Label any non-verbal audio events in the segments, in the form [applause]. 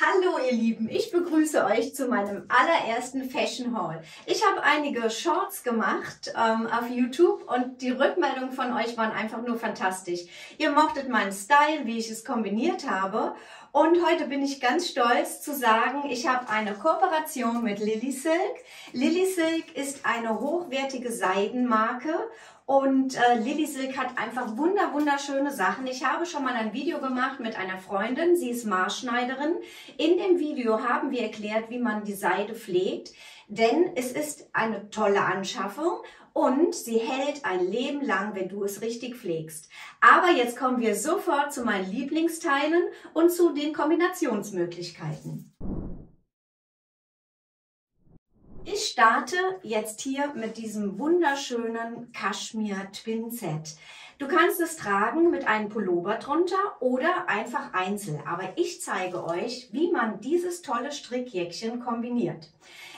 Hallo ihr Lieben, ich begrüße euch zu meinem allerersten Fashion Haul. Ich habe einige Shorts gemacht ähm, auf YouTube und die Rückmeldungen von euch waren einfach nur fantastisch. Ihr mochtet meinen Style, wie ich es kombiniert habe und heute bin ich ganz stolz zu sagen, ich habe eine Kooperation mit Lily Silk. Lily Silk ist eine hochwertige Seidenmarke und äh, Lily Silk hat einfach wunder, wunderschöne Sachen. Ich habe schon mal ein Video gemacht mit einer Freundin, sie ist Maßschneiderin. In dem Video haben wir erklärt, wie man die Seide pflegt, denn es ist eine tolle Anschaffung und sie hält ein Leben lang, wenn du es richtig pflegst. Aber jetzt kommen wir sofort zu meinen Lieblingsteilen und zu den Kombinationsmöglichkeiten. Ich starte jetzt hier mit diesem wunderschönen Kaschmir Twin Set. Du kannst es tragen mit einem Pullover drunter oder einfach einzeln. Aber ich zeige euch, wie man dieses tolle Strickjäckchen kombiniert.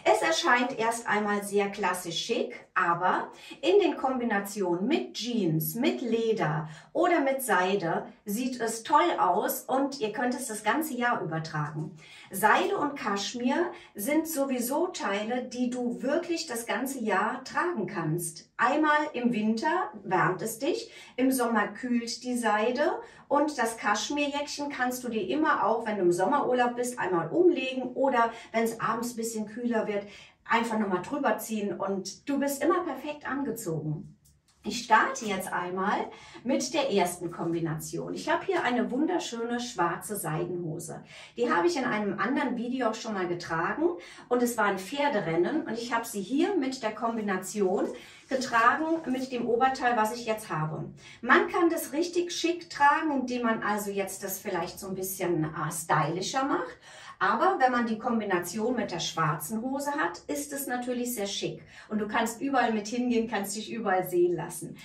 Es erscheint erst einmal sehr klassisch schick, aber in den Kombinationen mit Jeans, mit Leder oder mit Seide sieht es toll aus und ihr könnt es das ganze Jahr übertragen. Seide und Kaschmir sind sowieso Teile, die du wirklich das ganze Jahr tragen kannst. Einmal im Winter wärmt es dich, im Sommer kühlt die Seide und das Kaschmirjäckchen kannst du dir immer auch, wenn du im Sommerurlaub bist, einmal umlegen oder wenn es abends ein bisschen kühler wird, einfach nochmal drüber ziehen und du bist immer perfekt angezogen. Ich starte jetzt einmal mit der ersten Kombination. Ich habe hier eine wunderschöne schwarze Seidenhose. Die habe ich in einem anderen Video auch schon mal getragen und es war ein Pferderennen und ich habe sie hier mit der Kombination getragen mit dem Oberteil, was ich jetzt habe. Man kann das richtig schick tragen, indem man also jetzt das vielleicht so ein bisschen äh, stylischer macht aber wenn man die Kombination mit der schwarzen Hose hat, ist es natürlich sehr schick. Und du kannst überall mit hingehen, kannst dich überall sehen lassen.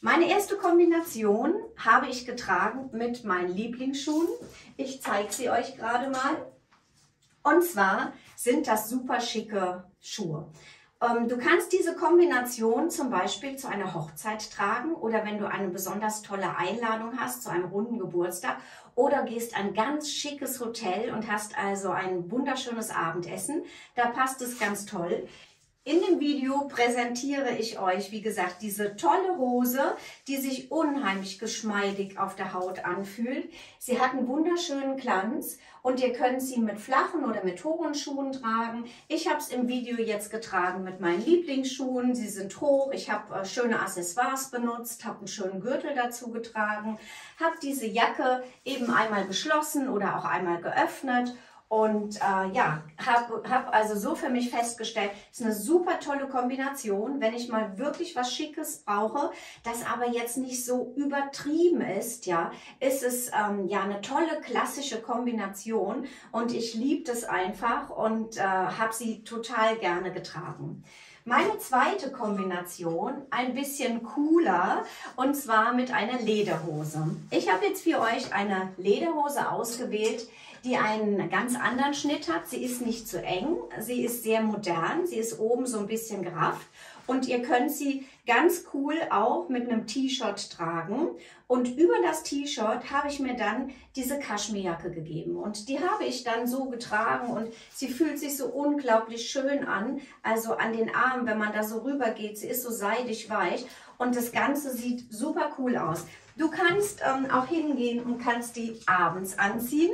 Meine erste Kombination habe ich getragen mit meinen Lieblingsschuhen. Ich zeige sie euch gerade mal. Und zwar sind das super schicke Schuhe. Ähm, du kannst diese Kombination zum Beispiel zu einer Hochzeit tragen oder wenn du eine besonders tolle Einladung hast zu einem runden Geburtstag oder gehst ein ganz schickes Hotel und hast also ein wunderschönes Abendessen. Da passt es ganz toll. In dem Video präsentiere ich euch, wie gesagt, diese tolle Hose, die sich unheimlich geschmeidig auf der Haut anfühlt. Sie hat einen wunderschönen Glanz und ihr könnt sie mit flachen oder mit hohen Schuhen tragen. Ich habe es im Video jetzt getragen mit meinen Lieblingsschuhen. Sie sind hoch. Ich habe äh, schöne Accessoires benutzt, habe einen schönen Gürtel dazu getragen, habe diese Jacke eben einmal geschlossen oder auch einmal geöffnet und äh, ja, habe hab also so für mich festgestellt, ist eine super tolle Kombination, wenn ich mal wirklich was Schickes brauche, das aber jetzt nicht so übertrieben ist, ja, ist es ähm, ja eine tolle klassische Kombination und ich liebe das einfach und äh, habe sie total gerne getragen. Meine zweite Kombination, ein bisschen cooler, und zwar mit einer Lederhose. Ich habe jetzt für euch eine Lederhose ausgewählt, die einen ganz anderen Schnitt hat. Sie ist nicht zu eng, sie ist sehr modern, sie ist oben so ein bisschen gerafft und ihr könnt sie ganz cool auch mit einem T-Shirt tragen. Und über das T-Shirt habe ich mir dann diese Kaschmirjacke gegeben. Und die habe ich dann so getragen und sie fühlt sich so unglaublich schön an. Also an den Armen, wenn man da so rüber geht, sie ist so seidig weich. Und das Ganze sieht super cool aus. Du kannst ähm, auch hingehen und kannst die abends anziehen.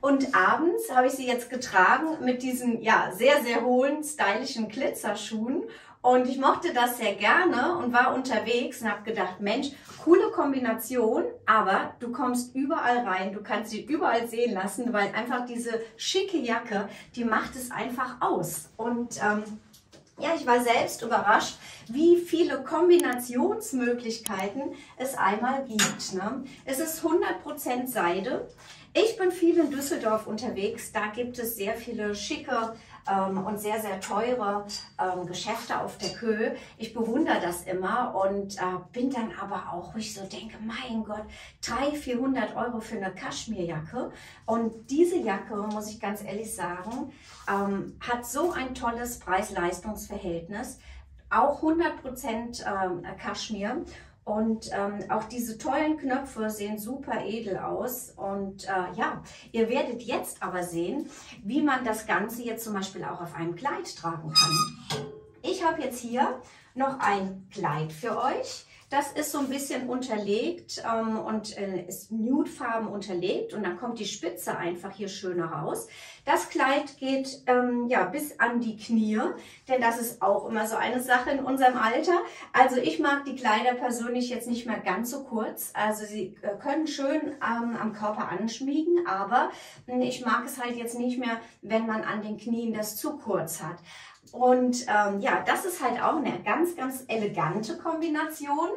Und abends habe ich sie jetzt getragen mit diesen ja sehr, sehr hohen, stylischen Glitzerschuhen. Und ich mochte das sehr gerne und war unterwegs und habe gedacht, Mensch, coole Kombination, aber du kommst überall rein, du kannst sie überall sehen lassen, weil einfach diese schicke Jacke, die macht es einfach aus. Und ähm, ja, ich war selbst überrascht, wie viele Kombinationsmöglichkeiten es einmal gibt. Ne? Es ist 100% Seide. Ich bin viel in Düsseldorf unterwegs. Da gibt es sehr viele schicke ähm, und sehr, sehr teure ähm, Geschäfte auf der Kö. Ich bewundere das immer und äh, bin dann aber auch, wo ich so denke, mein Gott, 300, 400 Euro für eine Kaschmirjacke. Und diese Jacke, muss ich ganz ehrlich sagen, ähm, hat so ein tolles Preis-Leistungs-Verhältnis. Auch 100% ähm, Kaschmir Und ähm, auch diese tollen Knöpfe sehen super edel aus. Und äh, ja, ihr werdet jetzt aber sehen, wie man das Ganze jetzt zum Beispiel auch auf einem Kleid tragen kann. Ich habe jetzt hier noch ein Kleid für euch. Das ist so ein bisschen unterlegt ähm, und äh, ist nudefarben unterlegt und dann kommt die Spitze einfach hier schöner raus. Das Kleid geht ähm, ja bis an die Knie, denn das ist auch immer so eine Sache in unserem Alter. Also ich mag die Kleider persönlich jetzt nicht mehr ganz so kurz. Also sie äh, können schön ähm, am Körper anschmiegen, aber äh, ich mag es halt jetzt nicht mehr, wenn man an den Knien das zu kurz hat. Und ähm, ja, das ist halt auch eine ganz, ganz elegante Kombination,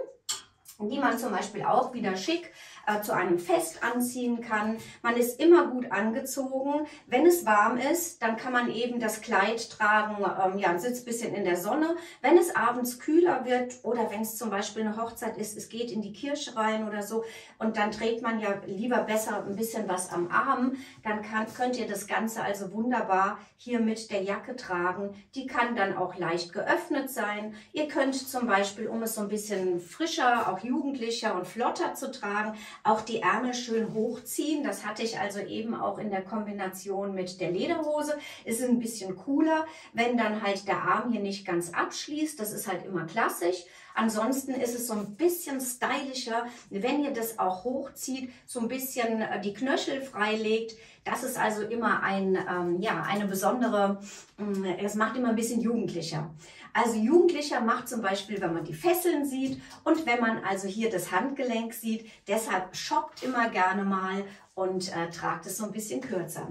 die man zum Beispiel auch wieder schick äh, zu einem Fest anziehen kann. Man ist immer gut angezogen. Wenn es warm ist, dann kann man eben das Kleid tragen, ähm, ja, sitzt ein bisschen in der Sonne. Wenn es abends kühler wird oder wenn es zum Beispiel eine Hochzeit ist, es geht in die Kirche rein oder so und dann trägt man ja lieber besser ein bisschen was am Arm, dann kann, könnt ihr das Ganze also wunderbar hier mit der Jacke tragen. Die kann dann auch leicht geöffnet sein. Ihr könnt zum Beispiel, um es so ein bisschen frischer, auch jugendlicher und flotter zu tragen, auch die Ärmel schön hochziehen. Das hatte ich also eben auch in der Kombination mit der Lederhose. Ist ein bisschen cooler, wenn dann halt der Arm hier nicht ganz abschließt. Das ist halt immer klassisch. Ansonsten ist es so ein bisschen stylischer, wenn ihr das auch hochzieht, so ein bisschen äh, die Knöchel freilegt. Das ist also immer ein, ähm, ja, eine besondere, äh, es macht immer ein bisschen jugendlicher. Also Jugendlicher macht zum Beispiel, wenn man die Fesseln sieht und wenn man also hier das Handgelenk sieht. Deshalb shoppt immer gerne mal und äh, tragt es so ein bisschen kürzer.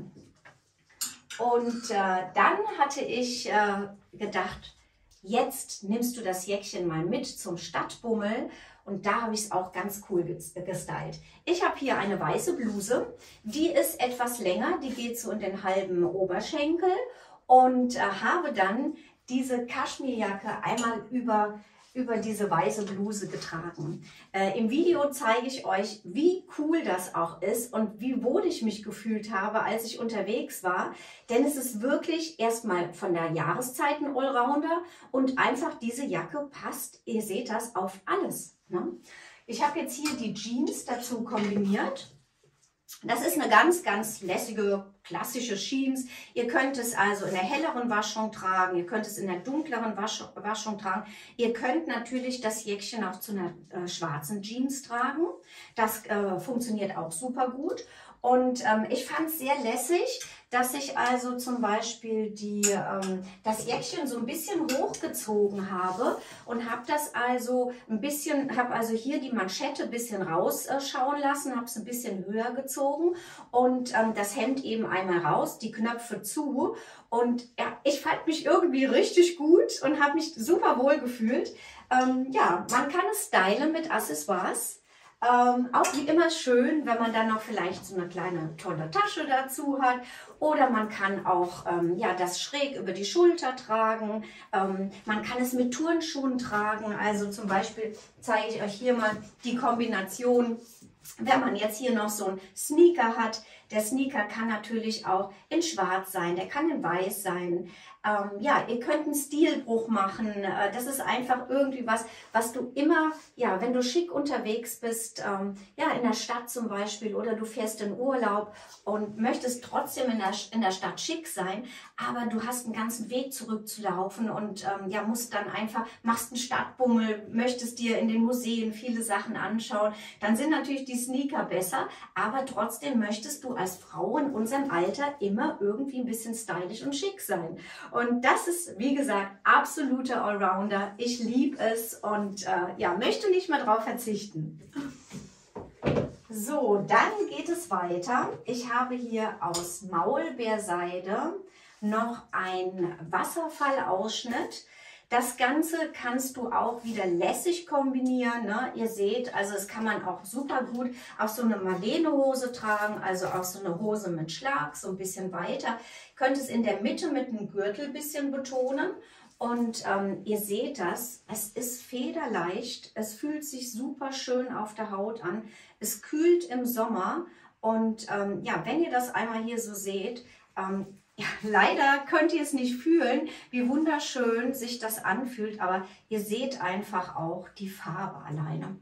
Und äh, dann hatte ich äh, gedacht, jetzt nimmst du das Jäckchen mal mit zum Stadtbummel und da habe ich es auch ganz cool gestylt. Ich habe hier eine weiße Bluse, die ist etwas länger, die geht so in den halben Oberschenkel und äh, habe dann diese Kaschmirjacke einmal über, über diese weiße Bluse getragen. Äh, Im Video zeige ich euch, wie cool das auch ist und wie wohl ich mich gefühlt habe, als ich unterwegs war. Denn es ist wirklich erstmal von der Jahreszeit ein Allrounder und einfach diese Jacke passt, ihr seht das, auf alles. Ne? Ich habe jetzt hier die Jeans dazu kombiniert. Das ist eine ganz, ganz lässige, klassische Jeans. Ihr könnt es also in der helleren Waschung tragen, ihr könnt es in der dunkleren Wasch Waschung tragen. Ihr könnt natürlich das Jäckchen auch zu einer äh, schwarzen Jeans tragen. Das äh, funktioniert auch super gut. Und ähm, ich fand es sehr lässig, dass ich also zum Beispiel die, ähm, das Jäckchen so ein bisschen hochgezogen habe und habe das also ein bisschen, habe also hier die Manschette ein bisschen rausschauen lassen, habe es ein bisschen höher gezogen und ähm, das Hemd eben einmal raus, die Knöpfe zu und ja, ich fand mich irgendwie richtig gut und habe mich super wohl gefühlt. Ähm, ja, man kann es stylen mit Accessoires. Ähm, auch wie immer schön, wenn man dann noch vielleicht so eine kleine tolle Tasche dazu hat. Oder man kann auch ähm, ja, das schräg über die Schulter tragen. Ähm, man kann es mit Turnschuhen tragen. Also zum Beispiel zeige ich euch hier mal die Kombination wenn man jetzt hier noch so einen Sneaker hat, der Sneaker kann natürlich auch in schwarz sein, der kann in weiß sein. Ähm, ja, ihr könnt einen Stilbruch machen. Äh, das ist einfach irgendwie was, was du immer, ja, wenn du schick unterwegs bist, ähm, ja, in der Stadt zum Beispiel oder du fährst in Urlaub und möchtest trotzdem in der, in der Stadt schick sein, aber du hast einen ganzen Weg zurückzulaufen und ähm, ja, musst dann einfach, machst einen Stadtbummel, möchtest dir in den Museen viele Sachen anschauen, dann sind natürlich die Sneaker besser, aber trotzdem möchtest du als Frau in unserem Alter immer irgendwie ein bisschen stylisch und schick sein. Und das ist, wie gesagt, absoluter Allrounder. Ich liebe es und äh, ja, möchte nicht mehr darauf verzichten. So, dann geht es weiter. Ich habe hier aus Maulbeerseide noch einen Wasserfallausschnitt. Das Ganze kannst du auch wieder lässig kombinieren. Ne? Ihr seht, also es kann man auch super gut auf so eine Marlene-Hose tragen, also auch so eine Hose mit Schlag, so ein bisschen weiter. Könnt es in der Mitte mit einem Gürtel ein bisschen betonen. Und ähm, ihr seht das, es ist federleicht, es fühlt sich super schön auf der Haut an, es kühlt im Sommer und ähm, ja, wenn ihr das einmal hier so seht, ähm, ja, leider könnt ihr es nicht fühlen, wie wunderschön sich das anfühlt, aber ihr seht einfach auch die Farbe alleine.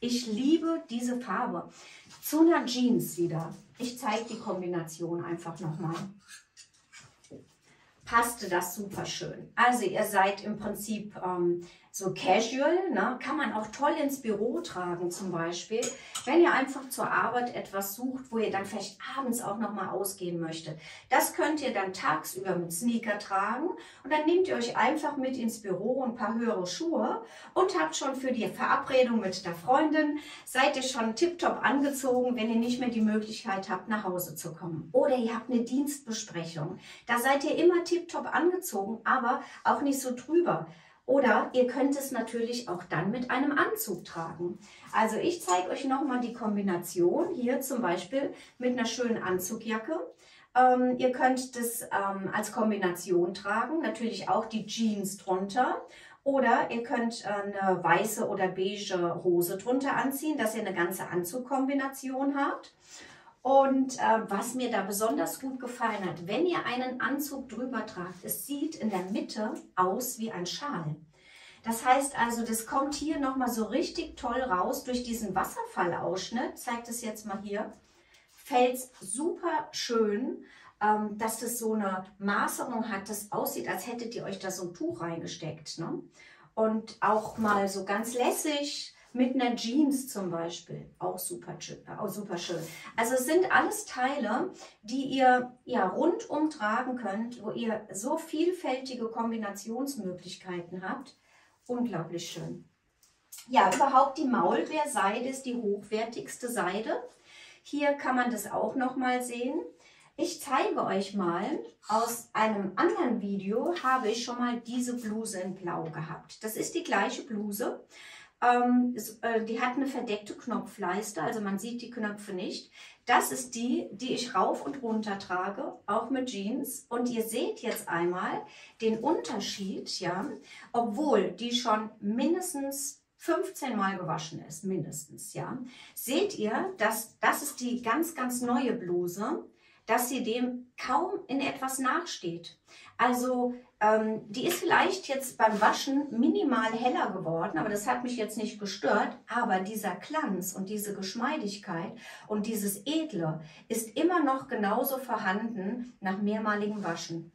Ich liebe diese Farbe. Zu einer Jeans wieder. Ich zeige die Kombination einfach nochmal passte das super schön. Also ihr seid im Prinzip ähm, so casual, ne? kann man auch toll ins Büro tragen zum Beispiel. Wenn ihr einfach zur Arbeit etwas sucht, wo ihr dann vielleicht abends auch nochmal ausgehen möchtet. Das könnt ihr dann tagsüber mit Sneaker tragen und dann nehmt ihr euch einfach mit ins Büro ein paar höhere Schuhe und habt schon für die Verabredung mit der Freundin, seid ihr schon tiptop angezogen, wenn ihr nicht mehr die Möglichkeit habt, nach Hause zu kommen. Oder ihr habt eine Dienstbesprechung. Da seid ihr immer tiptop angezogen, aber auch nicht so drüber. Oder ihr könnt es natürlich auch dann mit einem Anzug tragen. Also ich zeige euch nochmal die Kombination hier zum Beispiel mit einer schönen Anzugjacke. Ähm, ihr könnt das ähm, als Kombination tragen, natürlich auch die Jeans drunter. Oder ihr könnt äh, eine weiße oder beige Hose drunter anziehen, dass ihr eine ganze Anzugkombination habt. Und äh, was mir da besonders gut gefallen hat, wenn ihr einen Anzug drüber tragt, es sieht in der Mitte aus wie ein Schal. Das heißt also, das kommt hier nochmal so richtig toll raus durch diesen Wasserfallausschnitt. Zeigt es jetzt mal hier. Fällt super schön, ähm, dass das so eine Maserung hat, das aussieht, als hättet ihr euch da so ein Tuch reingesteckt. Ne? Und auch mal so ganz lässig, mit einer Jeans zum Beispiel, auch super, auch super schön. Also es sind alles Teile, die ihr ja rundum tragen könnt, wo ihr so vielfältige Kombinationsmöglichkeiten habt. Unglaublich schön. Ja, überhaupt die Maulbeerseide ist die hochwertigste Seide. Hier kann man das auch nochmal sehen. Ich zeige euch mal, aus einem anderen Video habe ich schon mal diese Bluse in Blau gehabt. Das ist die gleiche Bluse, äh, die hat eine verdeckte Knopfleiste, also man sieht die Knöpfe nicht. Das ist die, die ich rauf und runter trage, auch mit Jeans. Und ihr seht jetzt einmal den Unterschied, ja, obwohl die schon mindestens 15 Mal gewaschen ist, mindestens, ja. Seht ihr, dass das ist die ganz, ganz neue Bluse, dass sie dem kaum in etwas nachsteht. Also ähm, die ist vielleicht jetzt beim Waschen minimal heller geworden, aber das hat mich jetzt nicht gestört. Aber dieser Glanz und diese Geschmeidigkeit und dieses Edle ist immer noch genauso vorhanden nach mehrmaligem Waschen.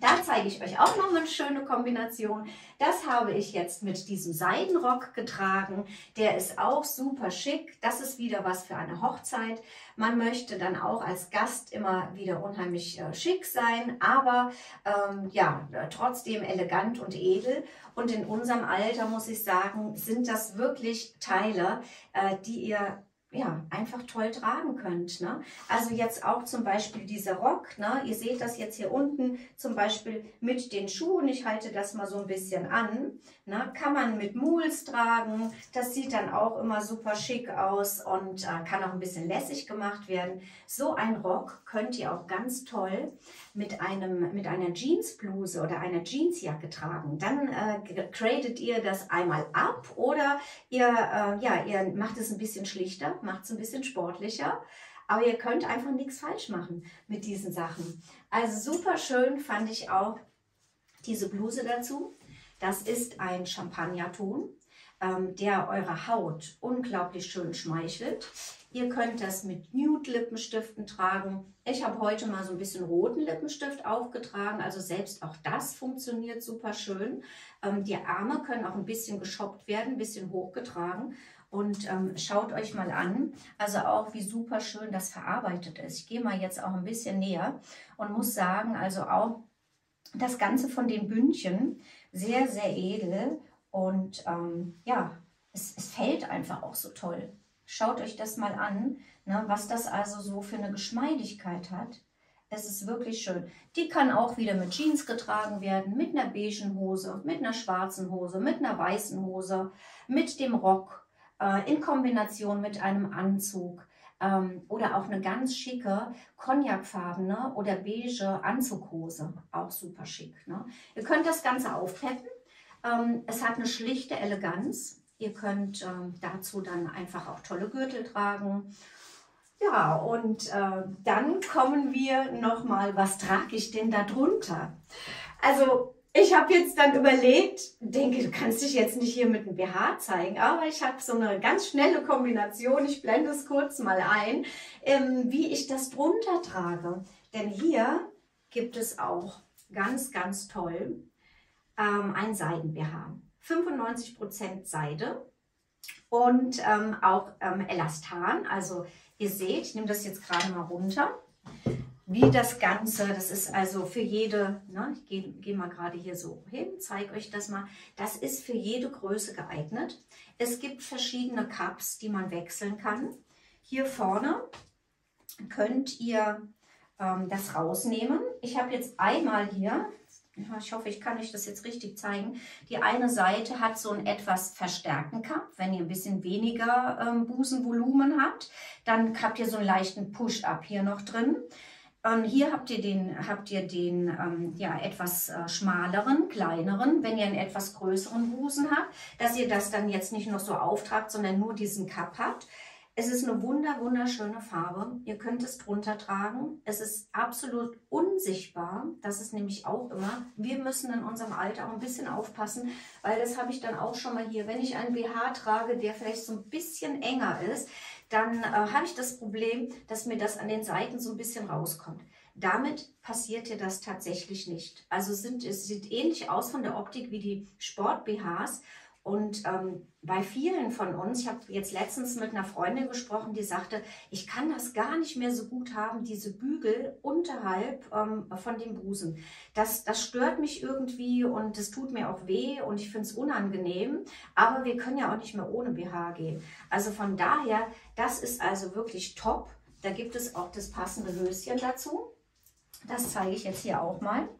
Da zeige ich euch auch noch eine schöne Kombination. Das habe ich jetzt mit diesem Seidenrock getragen. Der ist auch super schick. Das ist wieder was für eine Hochzeit. Man möchte dann auch als Gast immer wieder unheimlich äh, schick sein, aber ähm, ja, trotzdem elegant und edel. Und in unserem Alter, muss ich sagen, sind das wirklich Teile, äh, die ihr ja, einfach toll tragen könnt. Ne? Also jetzt auch zum Beispiel dieser Rock, ne? ihr seht das jetzt hier unten zum Beispiel mit den Schuhen, ich halte das mal so ein bisschen an, ne? kann man mit Mules tragen, das sieht dann auch immer super schick aus und äh, kann auch ein bisschen lässig gemacht werden. So ein Rock könnt ihr auch ganz toll mit, einem, mit einer Jeansbluse oder einer Jeansjacke tragen. Dann äh, gradet ihr das einmal ab oder ihr, äh, ja, ihr macht es ein bisschen schlichter, macht es ein bisschen sportlicher. Aber ihr könnt einfach nichts falsch machen mit diesen Sachen. Also super schön fand ich auch diese Bluse dazu. Das ist ein Champagnerton, ähm, der eure Haut unglaublich schön schmeichelt. Ihr könnt das mit Nude-Lippenstiften tragen. Ich habe heute mal so ein bisschen roten Lippenstift aufgetragen. Also selbst auch das funktioniert super schön. Ähm, die Arme können auch ein bisschen geschoppt werden, ein bisschen hochgetragen. Und ähm, schaut euch mal an, also auch wie super schön das verarbeitet ist. Ich gehe mal jetzt auch ein bisschen näher und muss sagen, also auch das Ganze von den Bündchen, sehr, sehr edel. Und ähm, ja, es, es fällt einfach auch so toll. Schaut euch das mal an, ne, was das also so für eine Geschmeidigkeit hat. Es ist wirklich schön. Die kann auch wieder mit Jeans getragen werden, mit einer beigen Hose, mit einer schwarzen Hose, mit einer weißen Hose, mit dem Rock äh, in Kombination mit einem Anzug ähm, oder auch eine ganz schicke cognacfarbene oder beige Anzughose, auch super schick. Ne? Ihr könnt das Ganze aufpeppen. Ähm, es hat eine schlichte Eleganz. Ihr könnt ähm, dazu dann einfach auch tolle Gürtel tragen. Ja, und äh, dann kommen wir nochmal, was trage ich denn da drunter? Also ich habe jetzt dann überlegt, denke, du kannst dich jetzt nicht hier mit einem BH zeigen, aber ich habe so eine ganz schnelle Kombination. Ich blende es kurz mal ein, ähm, wie ich das drunter trage. Denn hier gibt es auch ganz, ganz toll ähm, ein Seiden-BH. 95% Seide und ähm, auch ähm, Elastan. Also ihr seht, ich nehme das jetzt gerade mal runter wie das Ganze, das ist also für jede, ne, ich gehe geh mal gerade hier so hin, zeige euch das mal, das ist für jede Größe geeignet. Es gibt verschiedene Cups, die man wechseln kann. Hier vorne könnt ihr ähm, das rausnehmen. Ich habe jetzt einmal hier, ich hoffe, ich kann euch das jetzt richtig zeigen, die eine Seite hat so einen etwas verstärkten Cup. Wenn ihr ein bisschen weniger ähm, Busenvolumen habt, dann habt ihr so einen leichten Push-Up hier noch drin. Ähm, hier habt ihr den, habt ihr den ähm, ja, etwas äh, schmaleren, kleineren, wenn ihr einen etwas größeren Busen habt, dass ihr das dann jetzt nicht noch so auftragt, sondern nur diesen Cup habt. Es ist eine wunder, wunderschöne Farbe. Ihr könnt es drunter tragen. Es ist absolut unsichtbar. Das ist nämlich auch immer. Wir müssen in unserem Alter auch ein bisschen aufpassen, weil das habe ich dann auch schon mal hier. Wenn ich einen BH trage, der vielleicht so ein bisschen enger ist, dann äh, habe ich das Problem, dass mir das an den Seiten so ein bisschen rauskommt. Damit passiert dir das tatsächlich nicht. Also sind, es sieht ähnlich aus von der Optik wie die Sport-BHs. Und ähm, bei vielen von uns, ich habe jetzt letztens mit einer Freundin gesprochen, die sagte, ich kann das gar nicht mehr so gut haben, diese Bügel unterhalb ähm, von dem Busen. Das, das stört mich irgendwie und es tut mir auch weh und ich finde es unangenehm. Aber wir können ja auch nicht mehr ohne BH gehen. Also von daher, das ist also wirklich top. Da gibt es auch das passende Höschen dazu. Das zeige ich jetzt hier auch mal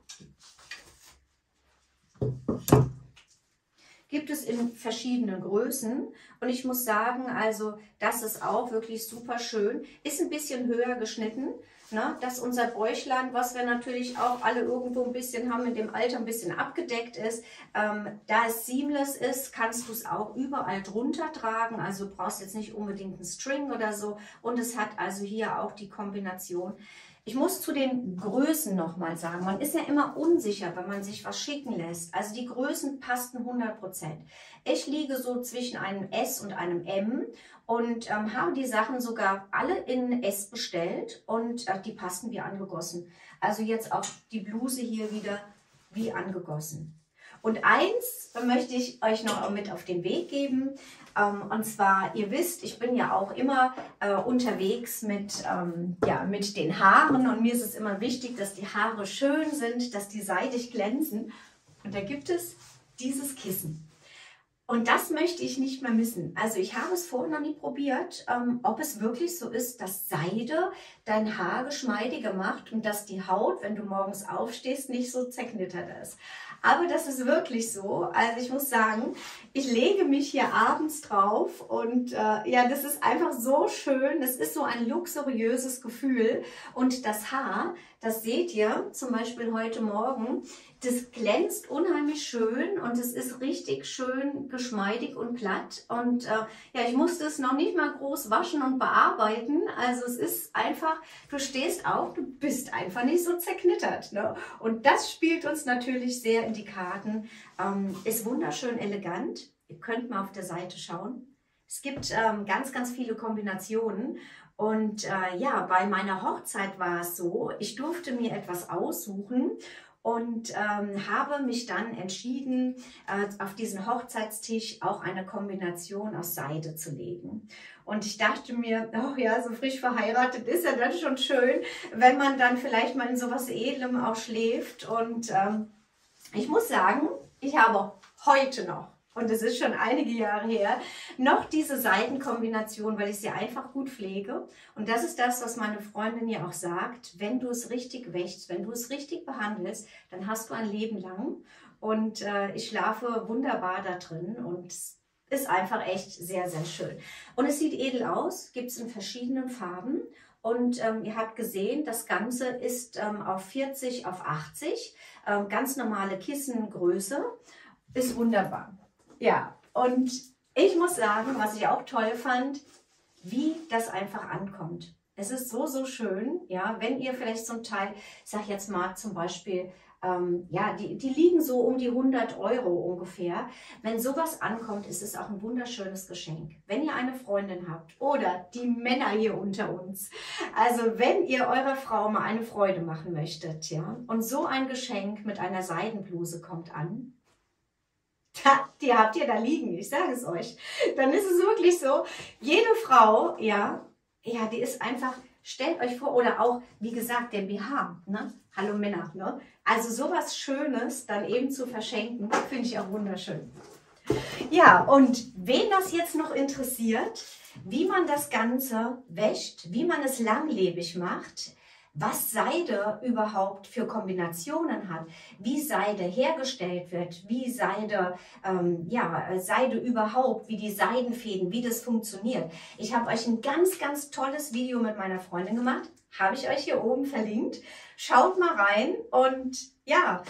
gibt es in verschiedenen Größen. Und ich muss sagen, also das ist auch wirklich super schön. Ist ein bisschen höher geschnitten, ne? dass unser Bäuchlein, was wir natürlich auch alle irgendwo ein bisschen haben, in dem Alter ein bisschen abgedeckt ist. Ähm, da es seamless ist, kannst du es auch überall drunter tragen. Also brauchst jetzt nicht unbedingt einen String oder so. Und es hat also hier auch die Kombination ich muss zu den Größen nochmal sagen, man ist ja immer unsicher, wenn man sich was schicken lässt. Also die Größen passten 100% Ich liege so zwischen einem S und einem M und ähm, habe die Sachen sogar alle in S bestellt und äh, die passten wie angegossen. Also jetzt auch die Bluse hier wieder wie angegossen. Und eins möchte ich euch noch mit auf den Weg geben. Ähm, und zwar, ihr wisst, ich bin ja auch immer äh, unterwegs mit, ähm, ja, mit den Haaren. Und mir ist es immer wichtig, dass die Haare schön sind, dass die seidig glänzen. Und da gibt es dieses Kissen. Und das möchte ich nicht mehr missen. Also ich habe es vorher noch nie probiert, ähm, ob es wirklich so ist, dass Seide dein Haar geschmeidiger macht und dass die Haut, wenn du morgens aufstehst, nicht so zerknittert ist. Aber das ist wirklich so. Also ich muss sagen, ich lege mich hier abends drauf und äh, ja, das ist einfach so schön. Das ist so ein luxuriöses Gefühl. Und das Haar, das seht ihr zum Beispiel heute Morgen, das glänzt unheimlich schön und es ist richtig schön geschmeidig und glatt. Und äh, ja, ich musste es noch nicht mal groß waschen und bearbeiten. Also es ist einfach, du stehst auf, du bist einfach nicht so zerknittert. Ne? Und das spielt uns natürlich sehr in die Karten. Ähm, ist wunderschön elegant. Ihr könnt mal auf der Seite schauen. Es gibt ähm, ganz, ganz viele Kombinationen. Und äh, ja, bei meiner Hochzeit war es so, ich durfte mir etwas aussuchen und ähm, habe mich dann entschieden, äh, auf diesen Hochzeitstisch auch eine Kombination aus Seide zu legen. Und ich dachte mir, oh ja, so frisch verheiratet ist ja dann schon schön, wenn man dann vielleicht mal in sowas Edlem auch schläft. Und ähm, ich muss sagen, ich habe heute noch und es ist schon einige Jahre her, noch diese Seitenkombination, weil ich sie einfach gut pflege. Und das ist das, was meine Freundin ja auch sagt. Wenn du es richtig wächst, wenn du es richtig behandelst, dann hast du ein Leben lang. Und äh, ich schlafe wunderbar da drin und ist einfach echt sehr, sehr schön. Und es sieht edel aus, gibt es in verschiedenen Farben. Und ähm, ihr habt gesehen, das Ganze ist ähm, auf 40 auf 80, ähm, ganz normale Kissengröße. Ist wunderbar. Ja, und ich muss sagen, was ich auch toll fand, wie das einfach ankommt. Es ist so, so schön, ja, wenn ihr vielleicht zum Teil, ich sag jetzt mal zum Beispiel, ähm, ja, die, die liegen so um die 100 Euro ungefähr. Wenn sowas ankommt, ist es auch ein wunderschönes Geschenk. Wenn ihr eine Freundin habt oder die Männer hier unter uns, also wenn ihr eurer Frau mal eine Freude machen möchtet, ja, und so ein Geschenk mit einer Seidenbluse kommt an, [laughs] die habt ihr da liegen, ich sage es euch. Dann ist es wirklich so, jede Frau, ja, ja, die ist einfach, stellt euch vor, oder auch, wie gesagt, der BH, ne? Hallo Männer, ne? Also sowas Schönes dann eben zu verschenken, finde ich auch wunderschön. Ja, und wen das jetzt noch interessiert, wie man das Ganze wäscht, wie man es langlebig macht, was Seide überhaupt für Kombinationen hat, wie Seide hergestellt wird, wie Seide, ähm, ja, Seide überhaupt, wie die Seidenfäden, wie das funktioniert. Ich habe euch ein ganz, ganz tolles Video mit meiner Freundin gemacht, habe ich euch hier oben verlinkt. Schaut mal rein und ja,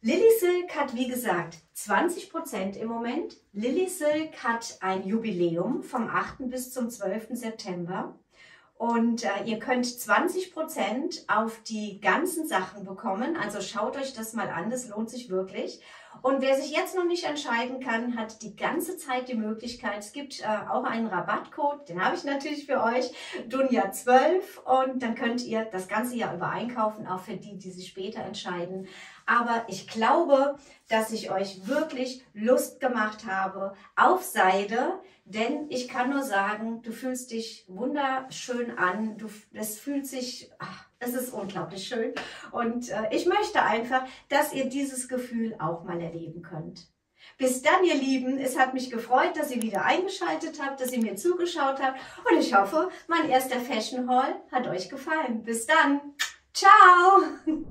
Lily Silk hat wie gesagt 20% im Moment. Lily Silk hat ein Jubiläum vom 8. bis zum 12. September. Und äh, ihr könnt 20% auf die ganzen Sachen bekommen. Also schaut euch das mal an, das lohnt sich wirklich. Und wer sich jetzt noch nicht entscheiden kann, hat die ganze Zeit die Möglichkeit. Es gibt äh, auch einen Rabattcode, den habe ich natürlich für euch, Dunja12. Und dann könnt ihr das ganze Jahr über einkaufen, auch für die, die sich später entscheiden. Aber ich glaube, dass ich euch wirklich Lust gemacht habe auf Seide, denn ich kann nur sagen, du fühlst dich wunderschön an. Du, es fühlt sich, ach, es ist unglaublich schön. Und äh, ich möchte einfach, dass ihr dieses Gefühl auch mal erleben könnt. Bis dann, ihr Lieben. Es hat mich gefreut, dass ihr wieder eingeschaltet habt, dass ihr mir zugeschaut habt. Und ich hoffe, mein erster Fashion Haul hat euch gefallen. Bis dann. Ciao.